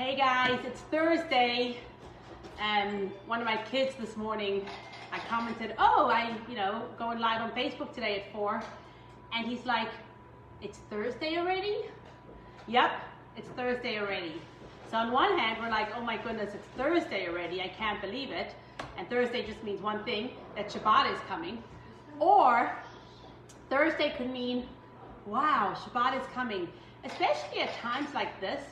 Hey guys, it's Thursday. Um, one of my kids this morning, I commented, oh, I, you know, going live on Facebook today at four. And he's like, it's Thursday already? Yep, it's Thursday already. So on one hand, we're like, oh my goodness, it's Thursday already. I can't believe it. And Thursday just means one thing, that Shabbat is coming. Or Thursday could mean, wow, Shabbat is coming. Especially at times like this,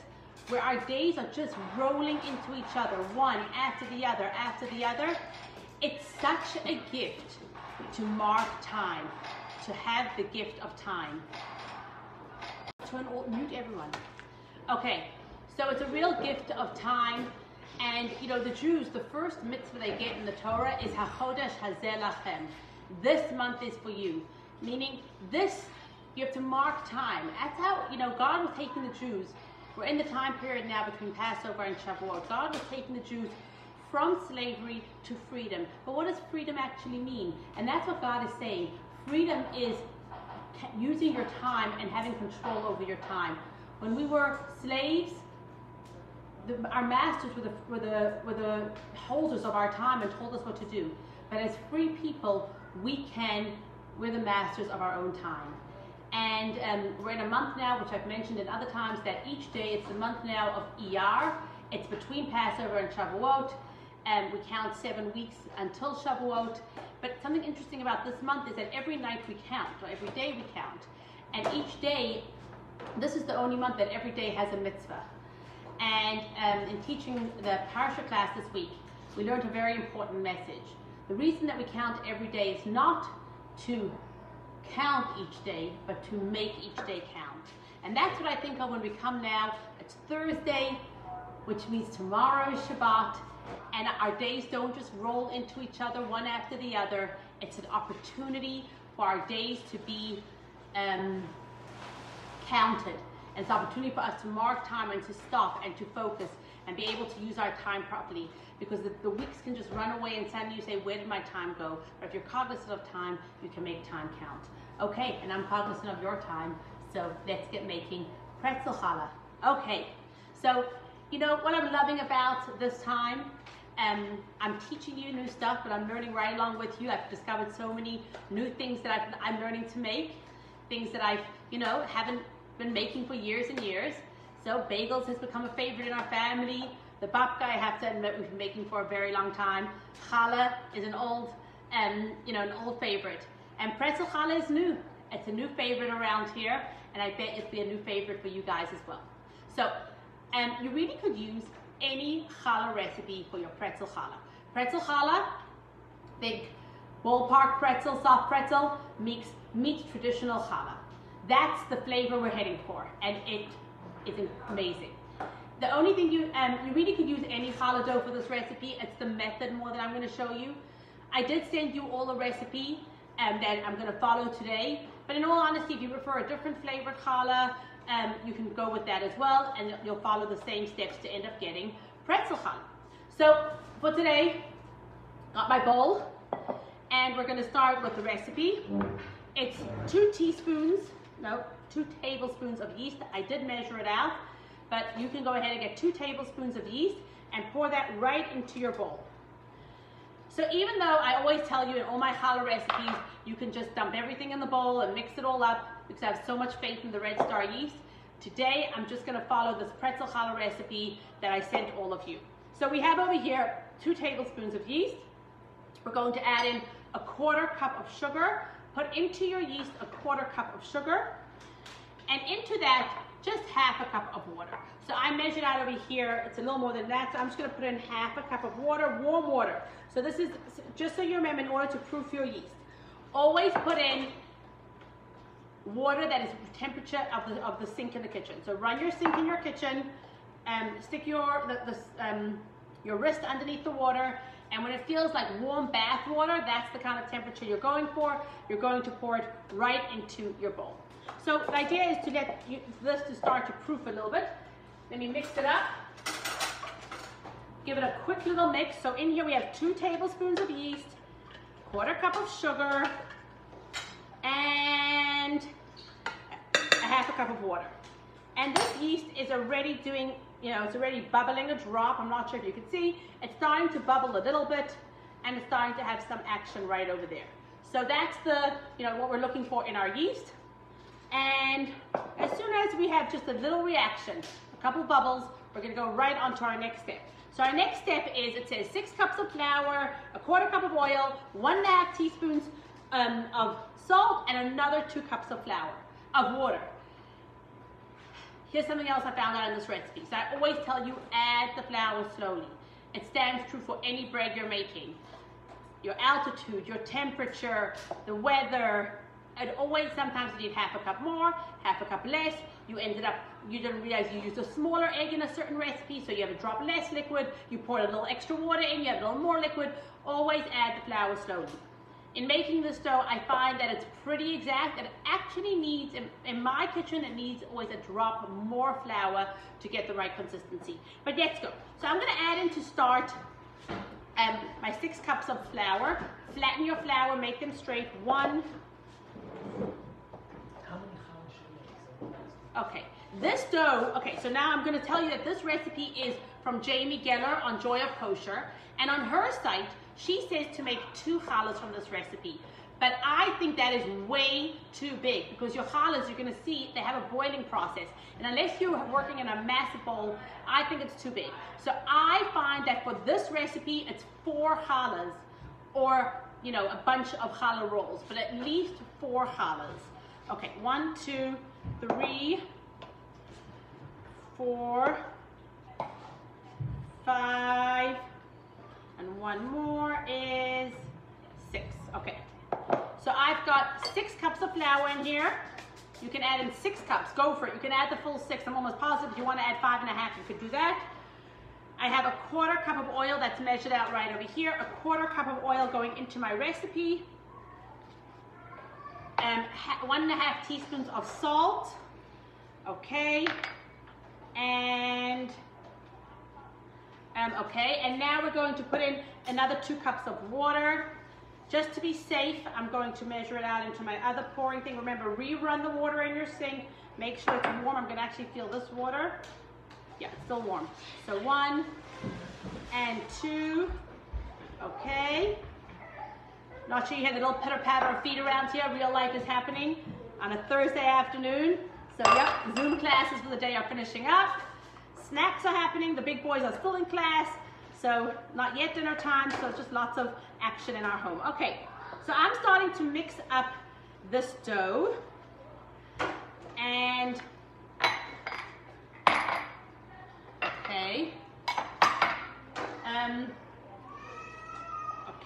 where our days are just rolling into each other, one after the other, after the other. It's such a gift to mark time, to have the gift of time. Turn all, mute everyone. Okay, so it's a real gift of time. And you know, the Jews, the first mitzvah they get in the Torah is HaChodesh Hazeh Lachem. This month is for you. Meaning this, you have to mark time. That's how, you know, God was taking the Jews. We're in the time period now between Passover and Shavuot. God was taking the Jews from slavery to freedom. But what does freedom actually mean? And that's what God is saying. Freedom is using your time and having control over your time. When we were slaves, the, our masters were the, were, the, were the holders of our time and told us what to do. But as free people, we can, we're the masters of our own time. And um, we're in a month now, which I've mentioned in other times, that each day it's the month now of Iyar. It's between Passover and Shavuot. And we count seven weeks until Shavuot. But something interesting about this month is that every night we count, or every day we count. And each day, this is the only month that every day has a mitzvah. And um, in teaching the Parsha class this week, we learned a very important message. The reason that we count every day is not to count each day, but to make each day count. And that's what I think of when we come now. It's Thursday, which means tomorrow is Shabbat, and our days don't just roll into each other one after the other. It's an opportunity for our days to be um, counted. And it's an opportunity for us to mark time and to stop and to focus and be able to use our time properly because the, the, weeks can just run away and suddenly you say, where did my time go? But if you're cognizant of time, you can make time count. Okay, and I'm cognizant of your time, so let's get making pretzel challah. Okay, so you know what I'm loving about this time? Um, I'm teaching you new stuff, but I'm learning right along with you. I've discovered so many new things that i am learning to make, things that I've, you know, haven't been making for years and years. So bagels has become a favorite in our family. The babka, I have to admit, we've been making for a very long time. Challah is an old, um, you know, an old favorite. And pretzel challah is new. It's a new favorite around here, and I bet it'll be a new favorite for you guys as well. So, um, you really could use any challah recipe for your pretzel challah. Pretzel challah, think ballpark pretzel, soft pretzel, meets, meets traditional challah. That's the flavor we're heading for, and it is amazing. The only thing you, um, you really could use any challah dough for this recipe. It's the method more that I'm going to show you. I did send you all the recipe um, that I'm going to follow today. But in all honesty, if you prefer a different flavored challah, um, you can go with that as well, and you'll follow the same steps to end up getting pretzel challah. So for today, got my bowl, and we're going to start with the recipe. It's two teaspoons, no, two tablespoons of yeast. I did measure it out but you can go ahead and get two tablespoons of yeast and pour that right into your bowl. So even though I always tell you in all my challah recipes, you can just dump everything in the bowl and mix it all up because I have so much faith in the Red Star yeast, today I'm just gonna follow this pretzel challah recipe that I sent all of you. So we have over here two tablespoons of yeast. We're going to add in a quarter cup of sugar. Put into your yeast a quarter cup of sugar. And into that, just half a cup of water. So I measured out over here, it's a little more than that, so I'm just gonna put in half a cup of water, warm water. So this is, just so you remember, in order to proof your yeast, always put in water that is temperature of the, of the sink in the kitchen. So run your sink in your kitchen, and stick your, the, the, um, your wrist underneath the water, and when it feels like warm bath water, that's the kind of temperature you're going for. You're going to pour it right into your bowl. So the idea is to let you, this to start to proof a little bit. Then you mix it up. Give it a quick little mix. So in here we have two tablespoons of yeast, quarter cup of sugar, and a half a cup of water. And this yeast is already doing you know, it's already bubbling a drop. I'm not sure if you can see. It's starting to bubble a little bit and it's starting to have some action right over there. So that's the, you know, what we're looking for in our yeast. And as soon as we have just a little reaction, a couple bubbles, we're gonna go right on to our next step. So our next step is, it says six cups of flour, a quarter cup of oil, one and a half teaspoons um, of salt, and another two cups of flour, of water. Here's something else I found out in this recipe. So I always tell you, add the flour slowly. It stands true for any bread you're making. Your altitude, your temperature, the weather, and always sometimes you need half a cup more, half a cup less. You ended up, you didn't realize you used a smaller egg in a certain recipe, so you have a drop less liquid. You poured a little extra water in, you have a little more liquid. Always add the flour slowly. In making this dough, I find that it's pretty exact. It actually needs, in, in my kitchen, it needs always a drop more flour to get the right consistency. But let's go. So I'm gonna add in to start um, my six cups of flour. Flatten your flour, make them straight. One, Okay, this dough, okay, so now I'm gonna tell you that this recipe is from Jamie Geller on Joy of Kosher. And on her site, she says to make two challahs from this recipe. But I think that is way too big because your challahs, you're gonna see, they have a boiling process. And unless you're working in a massive bowl, I think it's too big. So I find that for this recipe, it's four challahs or, you know, a bunch of challah rolls, but at least four challahs. Okay, one, two, three, four, five, and one more is six. Okay, so I've got six cups of flour in here. You can add in six cups, go for it. You can add the full six. I'm almost positive you want to add five and a half, you could do that. I have a quarter cup of oil that's measured out right over here, a quarter cup of oil going into my recipe um, one and a half teaspoons of salt, okay, and um, okay, and now we're going to put in another two cups of water. Just to be safe, I'm going to measure it out into my other pouring thing. Remember, rerun the water in your sink. Make sure it's warm. I'm gonna actually feel this water. Yeah, it's still warm. So one and two, okay. Not sure you had the little pitter patter of feet around here. Real life is happening on a Thursday afternoon. So yep, Zoom classes for the day are finishing up. Snacks are happening. The big boys are still in class. So not yet dinner time, so just lots of action in our home. Okay, so I'm starting to mix up this dough. And, okay. Um,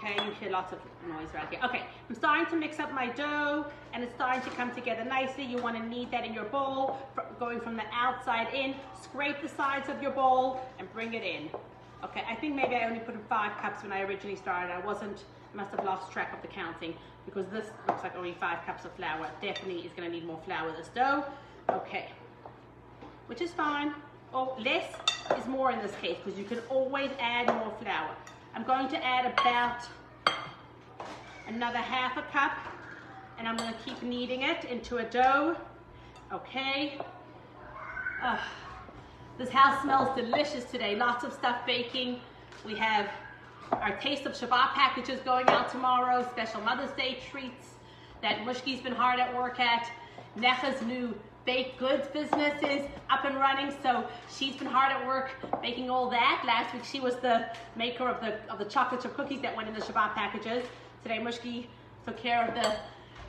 Okay, you hear lots of noise right here. Okay, I'm starting to mix up my dough and it's starting to come together nicely. You wanna knead that in your bowl, going from the outside in. Scrape the sides of your bowl and bring it in. Okay, I think maybe I only put in five cups when I originally started. I wasn't, I must have lost track of the counting because this looks like only five cups of flour. Definitely is gonna need more flour, this dough. Okay, which is fine. Oh, less is more in this case because you can always add more flour. I'm going to add about another half a cup and I'm gonna keep kneading it into a dough. Okay. Uh, this house smells delicious today. Lots of stuff baking. We have our Taste of Shabbat packages going out tomorrow, special Mother's Day treats that Mushki's been hard at work at. Necha's new baked goods business is up and running. So she's been hard at work making all that. Last week she was the maker of the of the chocolate chip cookies that went in the Shabbat packages. Today Mushki took care of the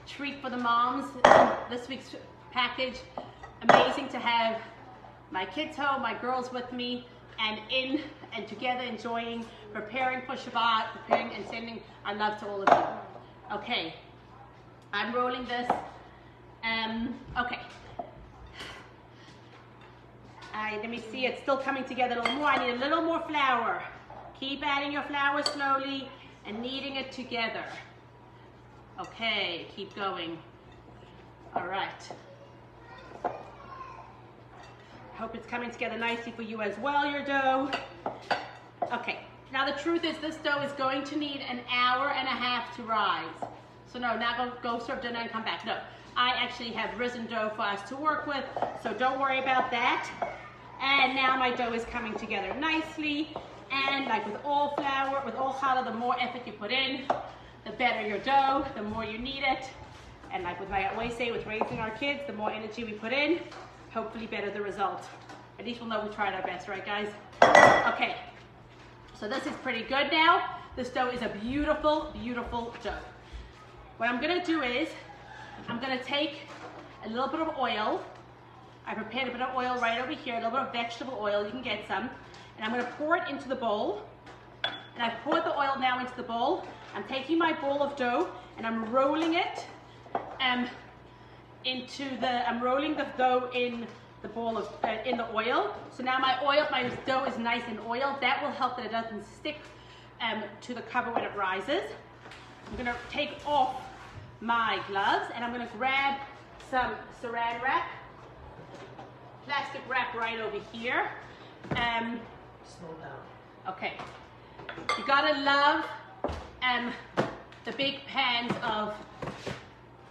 treat for the moms. This week's package, amazing to have my kids home, my girls with me, and in and together enjoying, preparing for Shabbat, preparing and sending our love to all of you. Okay, I'm rolling this. Um, okay, Alright, let me see, it's still coming together a little more. I need a little more flour. Keep adding your flour slowly and kneading it together. Okay, keep going. All right. I Hope it's coming together nicely for you as well, your dough. Okay, now the truth is this dough is going to need an hour and a half to rise. So no, now go, go serve dinner and come back. No, I actually have risen dough for us to work with, so don't worry about that. And now my dough is coming together nicely. And like with all flour, with all challah, the more effort you put in, the better your dough, the more you need it. And like with my always say with raising our kids, the more energy we put in, hopefully better the result. At least we'll know we tried our best, right guys? Okay, so this is pretty good now. This dough is a beautiful, beautiful dough. What I'm gonna do is, I'm gonna take a little bit of oil. I prepared a bit of oil right over here, a little bit of vegetable oil, you can get some. And I'm gonna pour it into the bowl. And I've poured the oil now into the bowl. I'm taking my ball of dough and I'm rolling it um, into the, I'm rolling the dough in the bowl of, uh, in the oil. So now my oil, my dough is nice and oiled. That will help that it doesn't stick um, to the cover when it rises. I'm gonna take off my gloves and I'm gonna grab some saran wrap, plastic wrap right over here. Um, Slow down. okay, you gotta love um, the big pans of,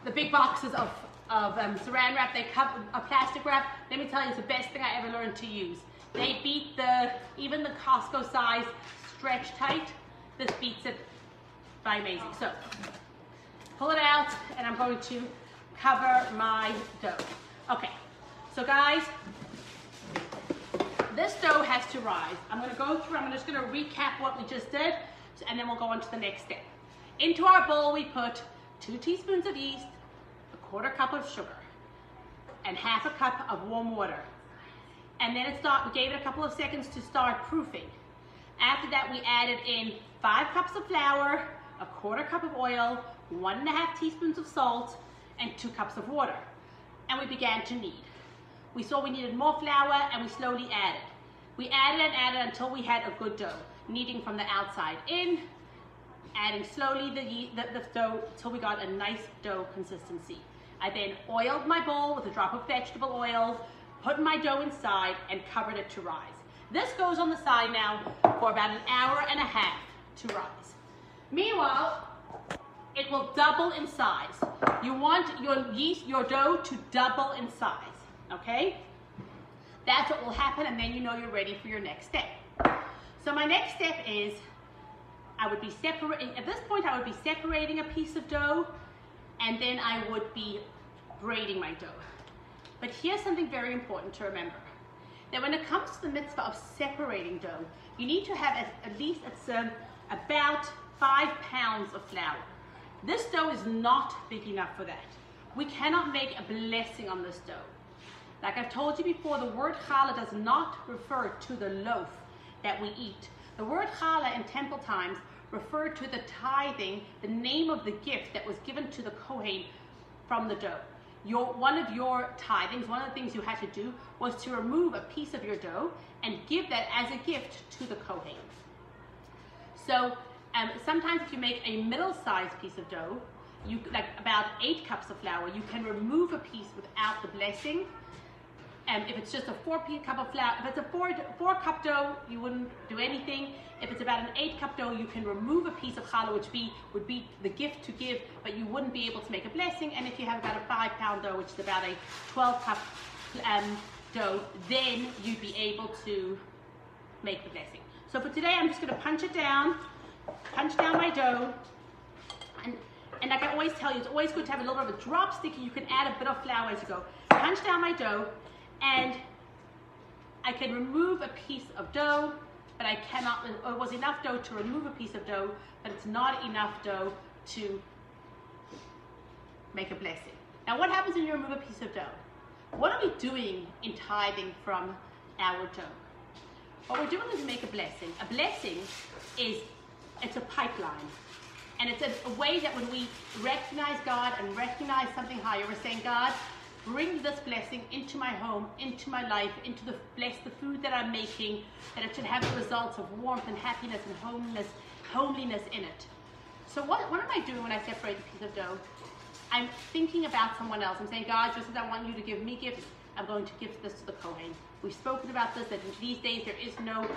the big boxes of, of um, saran wrap, they cover a plastic wrap. Let me tell you, it's the best thing I ever learned to use. They beat the, even the Costco size stretch tight, this beats it by amazing. So, pull it out and I'm going to cover my dough. Okay, so guys, this dough has to rise. I'm gonna go through, I'm just gonna recap what we just did, and then we'll go on to the next step. Into our bowl, we put two teaspoons of yeast, a quarter cup of sugar, and half a cup of warm water. And then it start, we gave it a couple of seconds to start proofing. After that, we added in five cups of flour, a quarter cup of oil, one and a half teaspoons of salt, and two cups of water. And we began to knead. We saw we needed more flour and we slowly added. We added and added until we had a good dough, kneading from the outside in, adding slowly the, the, the dough till we got a nice dough consistency. I then oiled my bowl with a drop of vegetable oil, put my dough inside and covered it to rise. This goes on the side now for about an hour and a half to rise. Meanwhile, it will double in size. You want your yeast, your dough to double in size, okay? That's what will happen and then you know you're ready for your next step. So my next step is I would be separating, at this point I would be separating a piece of dough and then I would be braiding my dough. But here's something very important to remember. Now when it comes to the mitzvah of separating dough, you need to have at, at least um, about five pounds of flour. This dough is not big enough for that. We cannot make a blessing on this dough. Like I've told you before, the word challah does not refer to the loaf that we eat. The word challah in temple times referred to the tithing, the name of the gift that was given to the Kohen from the dough. Your, one of your tithings, one of the things you had to do was to remove a piece of your dough and give that as a gift to the Kohen. So um, sometimes if you make a middle-sized piece of dough, you like about eight cups of flour, you can remove a piece without the blessing. And if it's just a four cup of flour, if it's a four four cup dough, you wouldn't do anything. If it's about an eight cup dough, you can remove a piece of challah, which be would be the gift to give, but you wouldn't be able to make a blessing. And if you have about a five pound dough, which is about a 12 cup um, dough, then you'd be able to make the blessing. So for today, I'm just going to punch it down, punch down my dough, and and like I always tell you, it's always good to have a little bit of a drop stick. You can add a bit of flour as you go. Punch down my dough, and I can remove a piece of dough, but I cannot. It was enough dough to remove a piece of dough, but it's not enough dough to make a blessing. Now, what happens when you remove a piece of dough? What are we doing in tithing from our dough? What we're doing is make a blessing. A blessing is it's a pipeline. And it's a, a, way that when we recognize God and recognize something higher, we're saying, God, bring this blessing into my home, into my life, into the bless the food that I'm making, that it should have the results of warmth and happiness and homeliness, homeliness in it. So what, what am I doing when I separate the piece of dough? I'm thinking about someone else. I'm saying, God, just as I want you to give me gifts, I'm going to give this to the Kohen. We've spoken about this, that these days there is no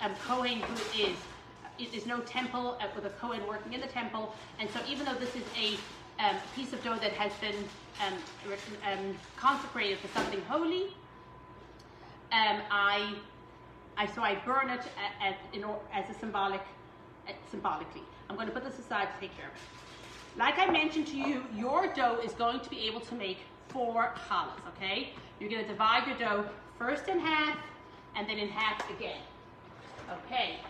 um, Kohen who is there's no temple uh, with a Kohen working in the temple, and so even though this is a um, piece of dough that has been um, um, consecrated for something holy, um, I, I so I burn it in, as a symbolic, symbolically. I'm going to put this aside to take care of it. Like I mentioned to you, your dough is going to be able to make four challahs, okay? You're going to divide your dough first in half and then in half again. Okay.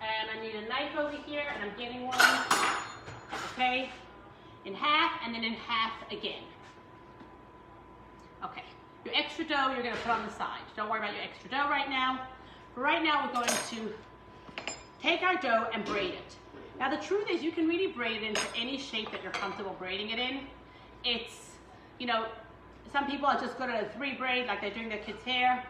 And I need a knife over here and I'm getting one. Okay. In half and then in half again. Okay. Your extra dough you're going to put on the side. Don't worry about your extra dough right now. For right now we're going to take our dough and braid it. Now the truth is you can really braid it into any shape that you're comfortable braiding it in. It's, you know, some people are just good at a three braid like they're doing their kids' hair.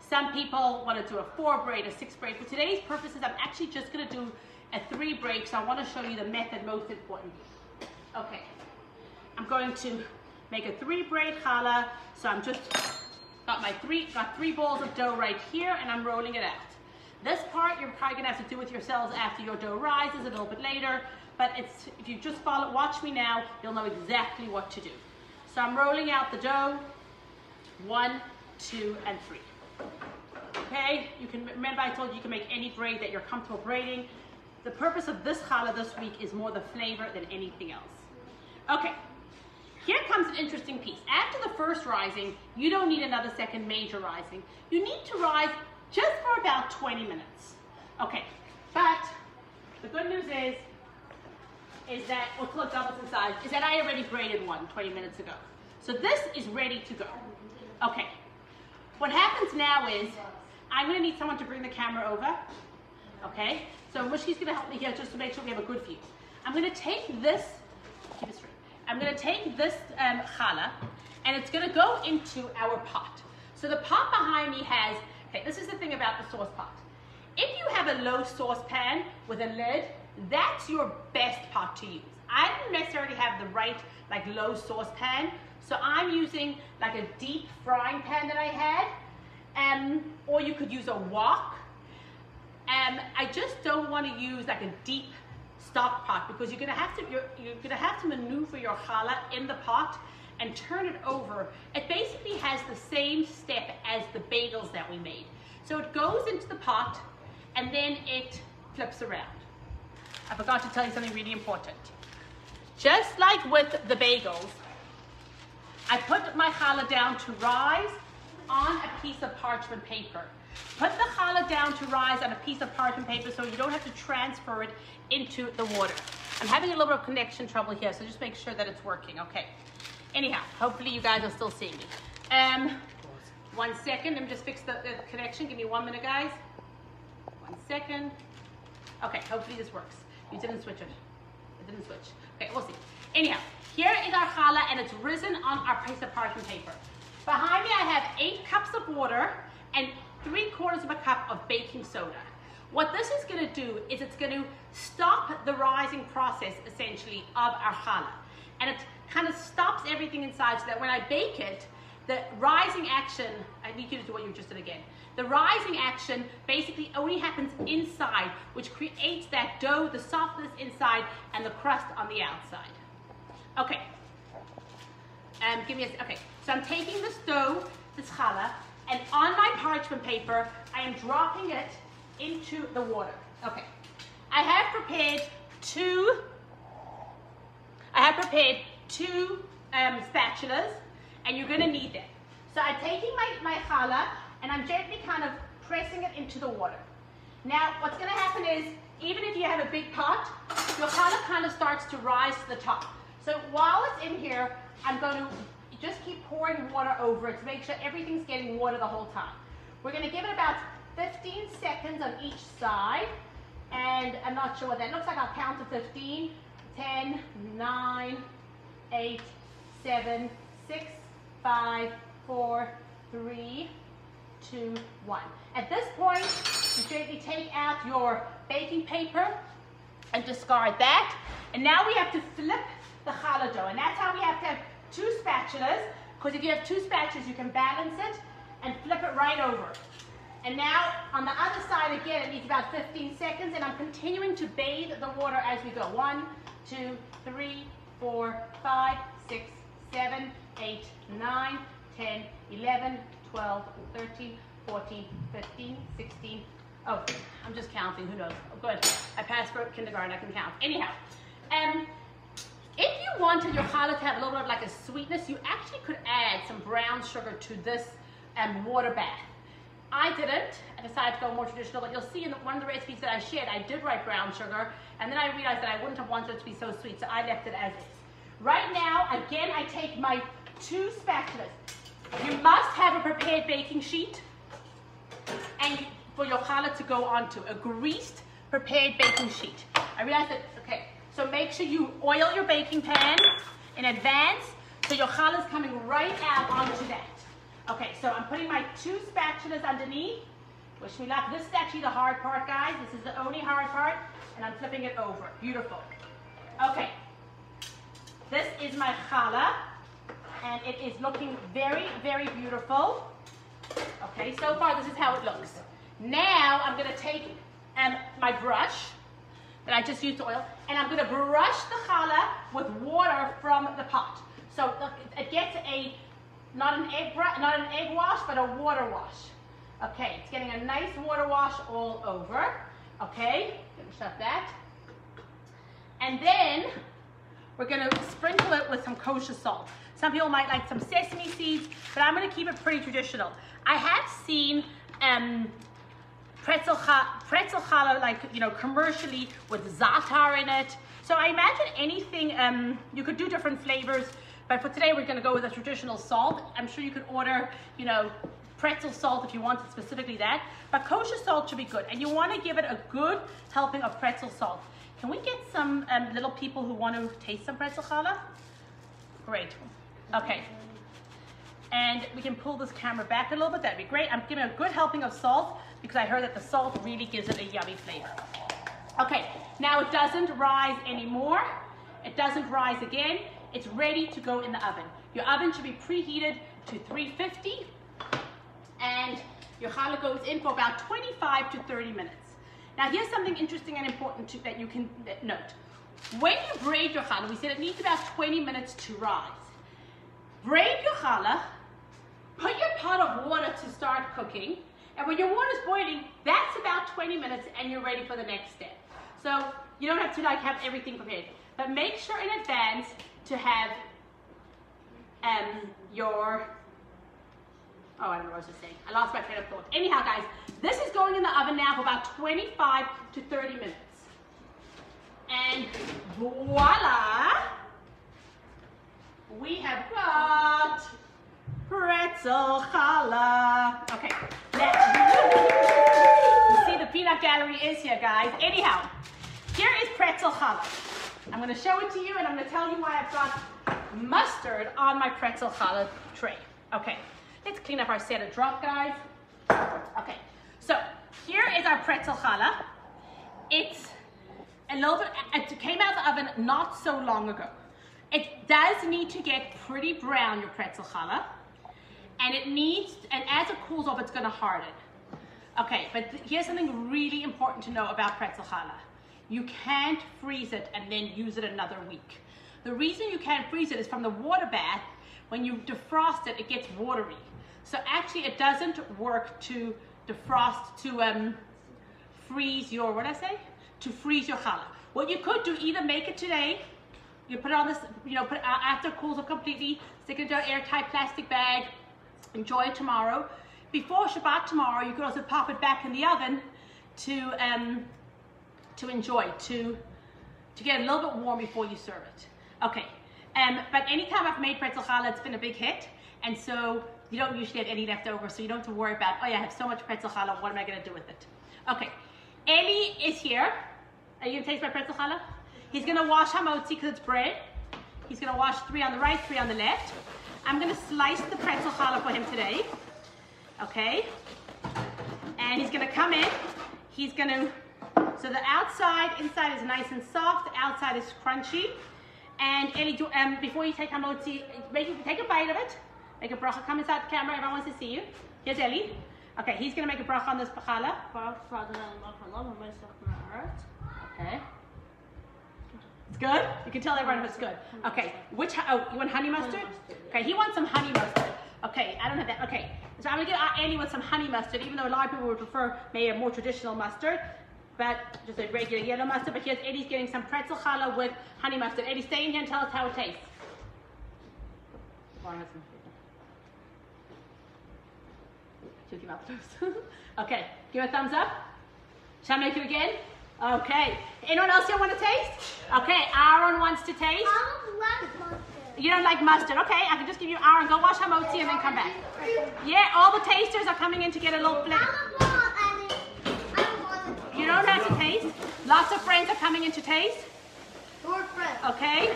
Some people want to do a four braid, a six braid. For today's purposes, I'm actually just going to do a three braid, so I want to show you the method most important. Okay, I'm going to make a three braid challah. So I'm just got my three, got three balls of dough right here, and I'm rolling it out. This part you're probably gonna have to do with yourselves after your dough rises a little bit later, but it's if you just follow, watch me now, you'll know exactly what to do. So I'm rolling out the dough, one, two, and three. Okay, you can remember I told you you can make any braid that you're comfortable braiding. The purpose of this challah this week is more the flavor than anything else. Okay, here comes an interesting piece. After the first rising, you don't need another second major rising. You need to rise just for about 20 minutes. Okay, but the good news is, is that, what's called doubles in size, is that I already braided one 20 minutes ago. So this is ready to go. Okay, what happens now is, I'm gonna need someone to bring the camera over. Okay, so Mushki's gonna help me here just to make sure we have a good view. I'm gonna take this, keep it straight. I'm gonna take this um, challah and it's gonna go into our pot. So the pot behind me has, okay, this is the thing about the sauce pot. If you have a low saucepan with a lid, that's your best pot to use. I don't necessarily have the right like low saucepan, so I'm using like a deep frying pan that I had, um, or you could use a wok. Um, I just don't want to use like a deep stock pot because you're gonna have to you're, you're gonna have to maneuver your challah in the pot and turn it over. It basically has the same step as the bagels that we made. So it goes into the pot and then it flips around. I forgot to tell you something really important. Just like with the bagels, I put my challah down to rise on a piece of parchment paper. Put the challah down to rise on a piece of parchment paper so you don't have to transfer it into the water. I'm having a little bit of connection trouble here, so just make sure that it's working, okay. Anyhow, hopefully you guys are still seeing me. Um, one second, let me just fix the, the connection. Give me one minute, guys. One second. Okay, hopefully this works. You didn't switch it. It didn't switch. Okay, we'll see. Anyhow, here is our challah and it's risen on our piece of parchment paper. Behind me I have eight cups of water and three quarters of a cup of baking soda. What this is going to do is it's going to stop the rising process essentially of our challah. And it kind of stops everything inside so that when I bake it, the rising action, I need you to do what you just did again. The rising action basically only happens inside, which creates that dough, the softness inside, and the crust on the outside. Okay. Um, give me a, okay. So I'm taking this dough, this challah, and on my parchment paper, I am dropping it into the water. Okay. I have prepared two, I have prepared two um, spatulas, and you're gonna need them. So I'm taking my, my challah, and I'm gently kind of pressing it into the water. Now, what's gonna happen is, even if you have a big pot, your challah kind of starts to rise to the top. So while it's in here, I'm going to just keep pouring water over it to make sure everything's getting water the whole time. We're going to give it about 15 seconds on each side. And I'm not sure what that looks like. I'll count to 15. 10, 9, 8, 7, 6, 5, 4, 3, 2, 1. At this point, you gently take out your baking paper and discard that. And now we have to flip the challah dough. And that's how we have to have two spatulas, because if you have two spatulas, you can balance it and flip it right over. And now on the other side again, it needs about 15 seconds, and I'm continuing to bathe the water as we go. One, two, three, four, five, six, seven, eight, nine, 10, 11, 12, 13, 14, 15, 16. Oh, I'm just counting, who knows? Oh, good. I passed for kindergarten, I can count. Anyhow, um, if you wanted your challah to have a little bit of like a sweetness, you actually could add some brown sugar to this um, water bath. I didn't. I decided to go more traditional, but you'll see in one of the recipes that I shared, I did write brown sugar, and then I realized that I wouldn't have wanted it to be so sweet, so I left it as is. Right now, again, I take my two spatulas. You must have a prepared baking sheet and for your challah to go onto, a greased prepared baking sheet. I realize that, okay, so make sure you oil your baking pan in advance so your challah is coming right out onto that. Okay, so I'm putting my two spatulas underneath. Wish me luck. This is actually the hard part, guys. This is the only hard part, and I'm flipping it over. Beautiful. Okay, this is my challah, and it is looking very, very beautiful. Okay, so far this is how it looks. Now I'm gonna take um, my brush that I just used oil, and I'm gonna brush the challah with water from the pot. So it gets a not an egg not an egg wash, but a water wash. Okay, it's getting a nice water wash all over. Okay, shut that. And then we're gonna sprinkle it with some kosher salt. Some people might like some sesame seeds, but I'm gonna keep it pretty traditional. I have seen um, pretzel, pretzel like, you know, commercially with za'atar in it. So I imagine anything, um, you could do different flavors, but for today we're gonna go with a traditional salt. I'm sure you could order, you know, pretzel salt if you wanted specifically that, but kosher salt should be good. And you wanna give it a good helping of pretzel salt. Can we get some um, little people who want to taste some pretzel challah? Great. Okay. And we can pull this camera back a little bit. That'd be great. I'm giving a good helping of salt because I heard that the salt really gives it a yummy flavor. Okay, now it doesn't rise anymore. It doesn't rise again. It's ready to go in the oven. Your oven should be preheated to 350 and your challah goes in for about 25 to 30 minutes. Now here's something interesting and important to, that you can note. When you braid your challah, we said it needs about 20 minutes to rise. Braid your challah, put your pot of water to start cooking, and when your water's boiling, that's about 20 minutes and you're ready for the next step. So you don't have to like have everything prepared, but make sure in advance to have um, your, oh, I don't know what I was just saying. I lost my train of thought. Anyhow, guys, this is going in the oven now for about 25 to 30 minutes. And voila, we have got pretzel challah. Okay, you see the peanut gallery is here, guys. Anyhow, here is pretzel challah. I'm gonna show it to you and I'm gonna tell you why I've got mustard on my pretzel challah tray. Okay, let's clean up our set of drop, guys. Okay, so here is our pretzel challah. It's a little bit, it came out of the oven not so long ago. It does need to get pretty brown, your pretzel challah. And it needs, and as it cools off, it's gonna harden. Okay, but here's something really important to know about pretzel challah. You can't freeze it and then use it another week. The reason you can't freeze it is from the water bath, when you defrost it, it gets watery. So actually it doesn't work to defrost, to um, freeze your, what I say? To freeze your challah. What you could do, either make it today, you put it on this, you know, put it after it cools off completely, stick it into an airtight plastic bag, enjoy it tomorrow. Before Shabbat tomorrow, you could also pop it back in the oven to, um, to enjoy, to, to get a little bit warm before you serve it. Okay, um, but anytime I've made pretzel challah, it's been a big hit. And so you don't usually have any left over, so you don't have to worry about, oh yeah, I have so much pretzel challah, what am I gonna do with it? Okay, Eli is here. Are you gonna taste my pretzel challah? He's gonna wash hamotzi because it's bread. He's gonna wash three on the right, three on the left. I'm gonna slice the pretzel challah for him today. Okay? And he's gonna come in. He's gonna, so the outside, inside is nice and soft, the outside is crunchy. And Eli, um, before you take hamotzi, make, take a bite of it. Make a bracha. Come inside the camera. Everyone wants to see you. Here's Eli. Okay, he's to make a bracha on this challah. Okay. It's good? You can tell everyone it's good. Okay, which, oh, you want honey mustard? Okay, he wants some honey mustard. Okay, I don't have that. Okay, So I'm gonna get Annie with some honey mustard, even though a lot of people would prefer maybe a more traditional mustard, but just a regular yellow mustard. But here's Eddie's getting some pretzel challah with honey mustard. Eddie, stay in here and tell us how it tastes. Took him the toast. okay, give a thumbs up. Shall I make it again? Okay. Anyone else here want to taste? Okay, Aaron wants to taste. I don't mustard. You don't like mustard. Okay, I can just give you Aaron. Go wash hamotzi and then come back. Yeah, all the tasters are coming in to get a little flip. You don't have to taste. Lots of friends are coming in to taste. Okay.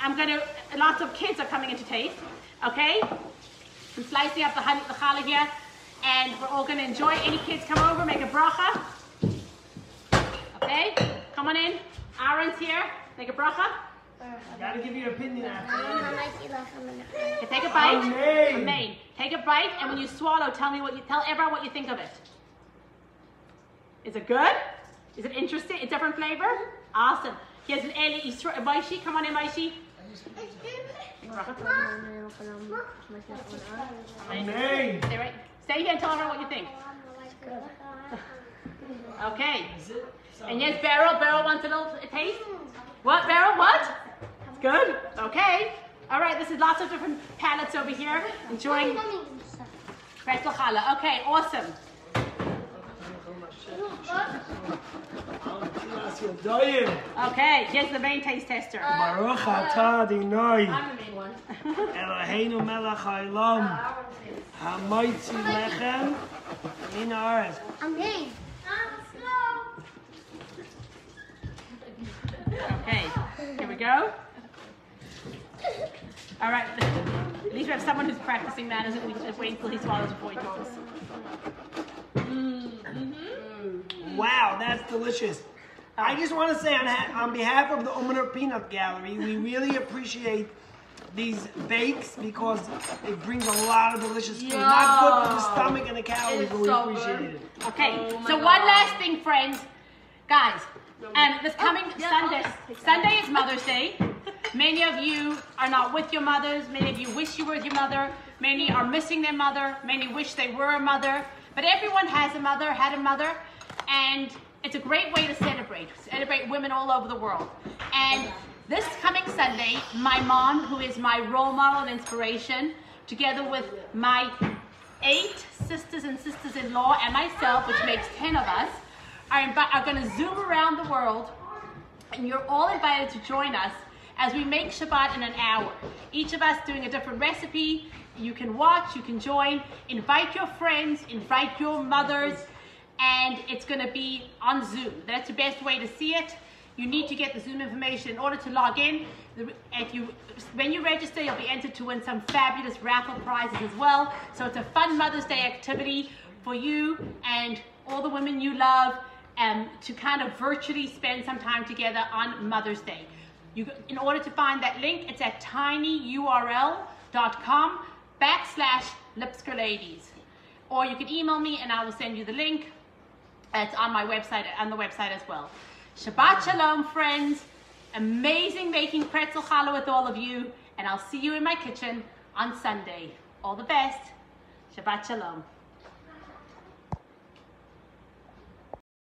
I'm gonna. Lots of kids are coming in to taste. Okay. I'm slicing up the honey, the challah here, and we're all gonna enjoy. Any kids come over, make a bracha. Okay. Come on in. Aaron's here. Make a bracha. Gotta give you an opinion after. Okay, take a bite. Amen. Amen. Take a bite, and when you swallow, tell me what you tell everyone what you think of it. Is it good? Is it interesting? A different flavor? Awesome. Here's an Eli Yisra- Maishi. Come on in, Maishi. Amen. Stay right. Stay here and tell everyone what you think. Okay. And yes, Beryl. Beryl wants a little taste. What, Beryl? What? It's good. Okay. All right. This is lots of different palettes over here. Enjoying pretzel challah. Okay. Awesome. Okay. Here's the main taste tester. Uh, Baruch uh, atah Adonai, I'm the main one. Eloheinu melech haolam, uh, hamoitzi lechem min haaretz. Okay, here we go. All right, at least we have someone who's practicing that, isn't we? Just wait until he swallows before he talks. Wow, that's delicious. I just want to say on, on behalf of the Uminer Peanut Gallery, we really appreciate these bakes because it brings a lot of delicious food. Not good for the stomach and the calories, but we so appreciate good. it. Okay, Oh my so one last thing, friends. Guys, um, this coming yeah, Sunday, I'll just take that. Sunday is Mother's Day. Many of you are not with your mothers. Many of you wish you were your mother. Many are missing their mother. Many wish they were a mother. But everyone has a mother, had a mother, and it's a great way to celebrate. Celebrate women all over the world. And this coming Sunday, my mom, who is my role model and inspiration, together with my eight sisters and sisters-in-law and myself, which makes 10 of us, are, are going to zoom around the world and you're all invited to join us as we make Shabbat in an hour. Each of us doing a different recipe. You can watch, you can join, invite your friends, invite your mothers, and it's going to be on Zoom. That's the best way to see it. You need to get the Zoom information in order to log in. If you, when you register, you'll be entered to win some fabulous raffle prizes as well. So it's a fun Mother's Day activity for you and all the women you love um, to kind of virtually spend some time together on Mother's Day. You, in order to find that link, it's at tinyurl.com backslash Lipsker Ladies. Or you can email me and I will send you the link. It's on my website, on the website as well. Shabbat Shalom, friends. Amazing making pretzel challah with all of you. And I'll see you in my kitchen on Sunday. All the best. Shabbat Shalom.